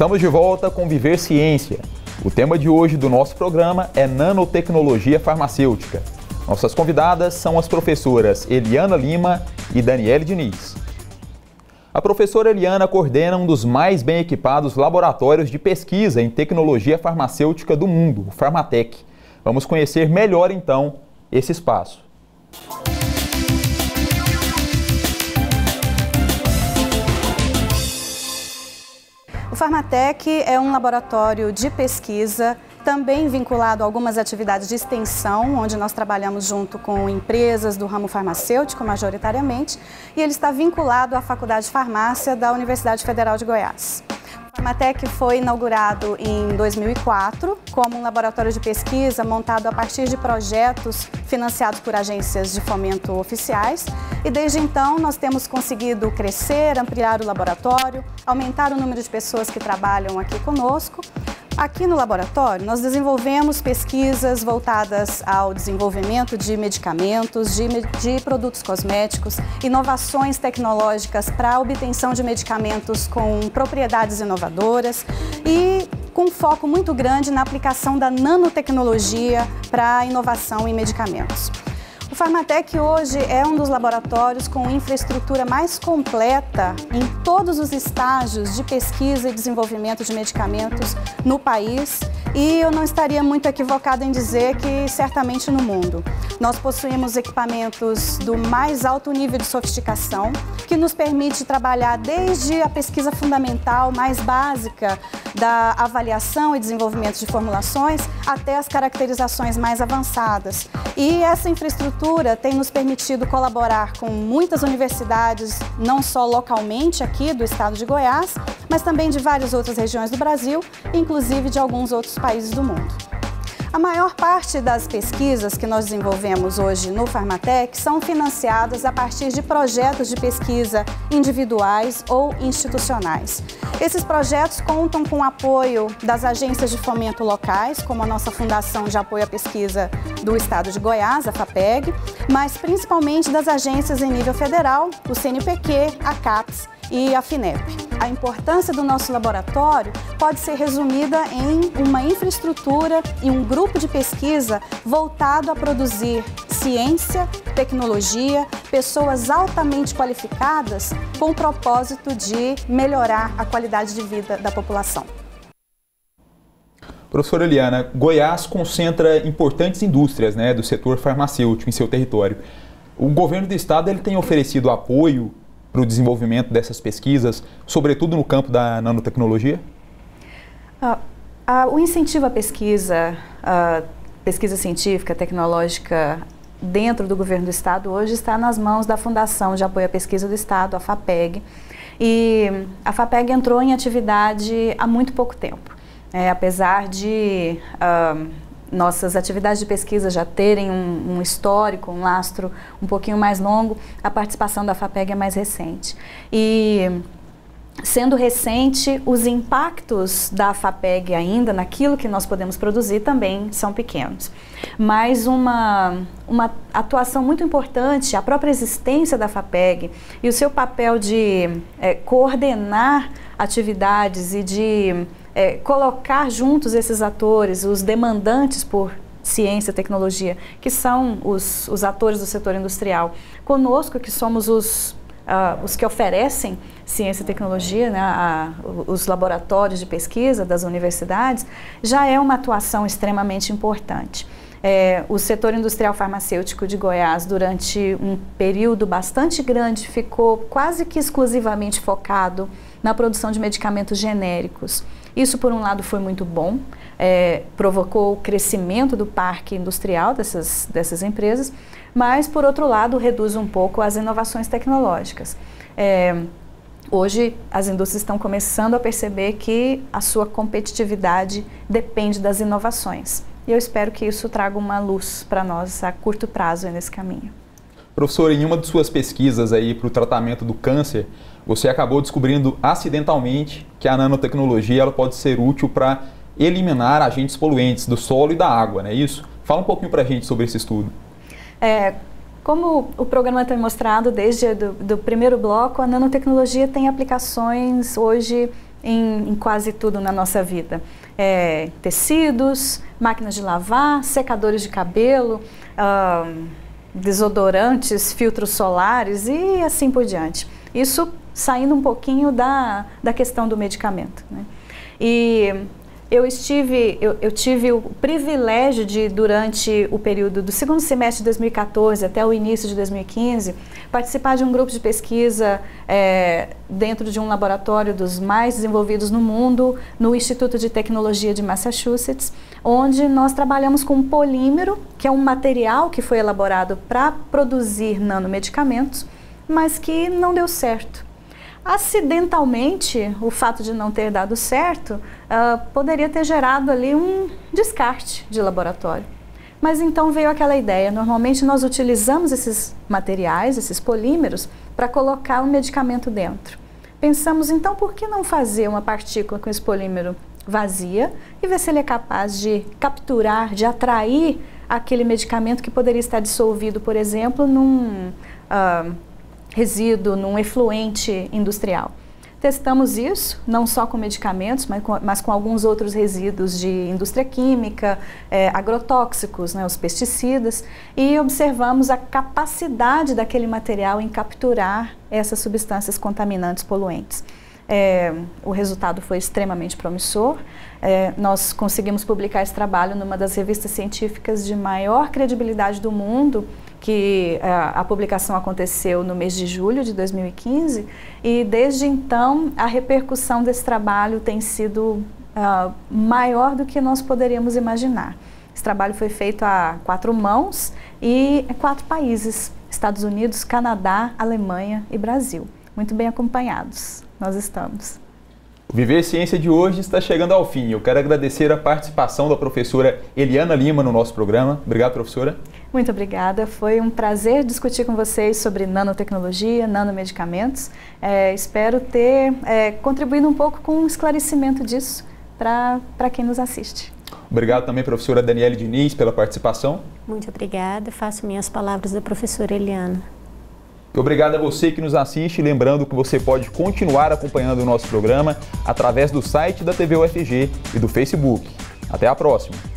Estamos de volta com Viver Ciência. O tema de hoje do nosso programa é nanotecnologia farmacêutica. Nossas convidadas são as professoras Eliana Lima e Daniele Diniz. A professora Eliana coordena um dos mais bem equipados laboratórios de pesquisa em tecnologia farmacêutica do mundo, o Farmatec. Vamos conhecer melhor então esse espaço. Farmatec é um laboratório de pesquisa também vinculado a algumas atividades de extensão, onde nós trabalhamos junto com empresas do ramo farmacêutico, majoritariamente, e ele está vinculado à Faculdade de Farmácia da Universidade Federal de Goiás. O Farmatec foi inaugurado em 2004 como um laboratório de pesquisa montado a partir de projetos financiados por agências de fomento oficiais. E desde então nós temos conseguido crescer, ampliar o laboratório, aumentar o número de pessoas que trabalham aqui conosco, Aqui no laboratório, nós desenvolvemos pesquisas voltadas ao desenvolvimento de medicamentos, de, de produtos cosméticos, inovações tecnológicas para a obtenção de medicamentos com propriedades inovadoras e com um foco muito grande na aplicação da nanotecnologia para a inovação em medicamentos. Farmatec hoje é um dos laboratórios com infraestrutura mais completa em todos os estágios de pesquisa e desenvolvimento de medicamentos no país e eu não estaria muito equivocada em dizer que certamente no mundo. Nós possuímos equipamentos do mais alto nível de sofisticação, que nos permite trabalhar desde a pesquisa fundamental mais básica da avaliação e desenvolvimento de formulações até as caracterizações mais avançadas. E essa infraestrutura tem nos permitido colaborar com muitas universidades, não só localmente aqui do estado de Goiás, mas também de várias outras regiões do Brasil, inclusive de alguns outros países do mundo. Maior parte das pesquisas que nós desenvolvemos hoje no Farmatec são financiadas a partir de projetos de pesquisa individuais ou institucionais. Esses projetos contam com o apoio das agências de fomento locais, como a nossa Fundação de Apoio à Pesquisa do Estado de Goiás, a FAPEG, mas principalmente das agências em nível federal, o CNPq, a CAPES e a FINEP. A importância do nosso laboratório pode ser resumida em uma infraestrutura e um grupo de pesquisa voltado a produzir ciência, tecnologia, pessoas altamente qualificadas com o propósito de melhorar a qualidade de vida da população. Professora Eliana, Goiás concentra importantes indústrias né, do setor farmacêutico em seu território. O governo do estado ele tem oferecido apoio para o desenvolvimento dessas pesquisas, sobretudo no campo da nanotecnologia? Ah, ah, o incentivo à pesquisa, à pesquisa científica, tecnológica dentro do governo do estado hoje está nas mãos da Fundação de Apoio à Pesquisa do Estado, a FAPEG. E a FAPEG entrou em atividade há muito pouco tempo. É, apesar de uh, nossas atividades de pesquisa já terem um, um, histórico, um lastro um pouquinho mais longo, a participação da FAPEG é mais recente. E sendo recente, os impactos da FAPEG ainda naquilo que nós podemos produzir também são pequenos. Mas uma, uma atuação muito importante, a própria existência da FAPEG e o seu papel de é, coordenar atividades e de é, colocar juntos esses atores, os demandantes por ciência, tecnologia, que são os, os atores do setor industrial, conosco, que somos os, uh, os que oferecem ciência e tecnologia, né, a, os laboratórios de pesquisa das universidades, já é uma atuação extremamente importante. É, o setor industrial farmacêutico de Goiás, durante um período bastante grande, ficou quase que exclusivamente focado na produção de medicamentos genéricos. Isso, por um lado, foi muito bom, é, provocou o crescimento do parque industrial dessas, dessas empresas, mas, por outro lado, reduz um pouco as inovações tecnológicas. É, hoje, as indústrias estão começando a perceber que a sua competitividade depende das inovações. E eu espero que isso traga uma luz para nós a curto prazo nesse caminho. Professor, em uma de suas pesquisas aí para o tratamento do câncer, você acabou descobrindo acidentalmente que a nanotecnologia ela pode ser útil para eliminar agentes poluentes do solo e da água, não é isso? Fala um pouquinho para a gente sobre esse estudo. É, como o programa tem mostrado desde do, do primeiro bloco, a nanotecnologia tem aplicações hoje em, em quase tudo na nossa vida. É, tecidos, máquinas de lavar, secadores de cabelo, uh, desodorantes, filtros solares e assim por diante. Isso saindo um pouquinho da, da questão do medicamento. Né? E eu estive, eu, eu, tive o privilégio de, durante o período do segundo semestre de 2014 até o início de 2015, participar de um grupo de pesquisa é, dentro de um laboratório dos mais desenvolvidos no mundo, no Instituto de Tecnologia de Massachusetts, onde nós trabalhamos com um polímero, que é um material que foi elaborado para produzir nanomedicamentos, mas que não deu certo. Acidentalmente, o fato de não ter dado certo uh, poderia ter gerado ali um descarte de laboratório. Mas então veio aquela ideia. Normalmente nós utilizamos esses materiais, esses polímeros, para colocar um medicamento dentro. Pensamos então por que não fazer uma partícula com esse polímero vazia e ver se ele é capaz de capturar, de atrair aquele medicamento que poderia estar dissolvido, por exemplo, num uh, resíduo, num efluente industrial. Testamos isso, não só com medicamentos, mas com, mas com alguns outros resíduos de indústria química, é, agrotóxicos, né, os pesticidas, e observamos a capacidade daquele material em capturar essas substâncias contaminantes poluentes. É, o resultado foi extremamente promissor. É, nós conseguimos publicar esse trabalho numa das revistas científicas de maior credibilidade do mundo, que a, é, a publicação aconteceu no mês de julho de 2015, e desde então a repercussão desse trabalho tem sido uh, maior do que nós poderíamos imaginar. Esse trabalho foi feito a quatro mãos e em quatro países: Estados Unidos, Canadá, Alemanha e Brasil. Muito bem acompanhados nós estamos. O Viver Ciência de hoje está chegando ao fim. Eu quero agradecer a participação da professora Eliana Lima no nosso programa. Obrigado, professora. Muito obrigada. Foi um prazer discutir com vocês sobre nanotecnologia, nanomedicamentos. É, espero ter é, contribuído um pouco com o esclarecimento disso para quem nos assiste. Obrigado também, professora Daniele Diniz, pela participação. Muito obrigada. Faço minhas palavras da professora Eliana. Obrigado a você que nos assiste, lembrando que você pode continuar acompanhando o nosso programa através do site da TV UFG e do Facebook. Até a próxima!